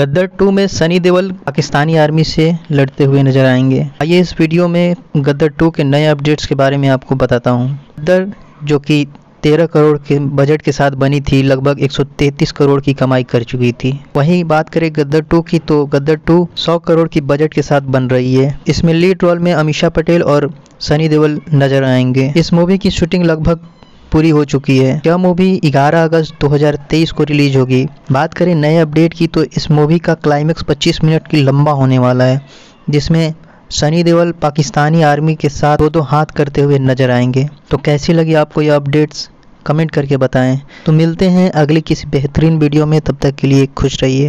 गद्दर to में सनी देवल Pakistani army से लड़ते हुए नज़र आएँगे। आइए इस वीडियो में गद्दर टू के नए अपडेट्स के बारे में आपको बताता हूँ। गद्दर, जो कि तेरह करोड़ के बजट के साथ बनी थी, लगभग 133 करोड़ की कमाई कर चुकी थी। वहीं बात करें गद्दर टू की तो गद्दर टू 100 करोड़ की बजट के साथ बन रही है। इसमें लीड रोल में अमीषा पटेल और सनी देओल नज़र आएँगे। इस मूवी की शूटिंग लगभग पूरी हो चुकी है। यह मूवी 11 अगस्त 2023 को रिलीज़ होगी। बात करें नए अपडेट की तो इस मूवी का क्लाइमेक्स 25 मिनट की लंबा होने वाला है, जिसमें सनी देवल पाकिस्तानी आर्मी के साथ दो दो हाथ करते हुए नज़र आएँगे। तो कैसी लगी आपको यह अपडेट्स कमेंट करके बताएँ। तो मिलते हैं अगली किसी बेहतरीन वीडियो में, तब तक के लिए खुश रहिए।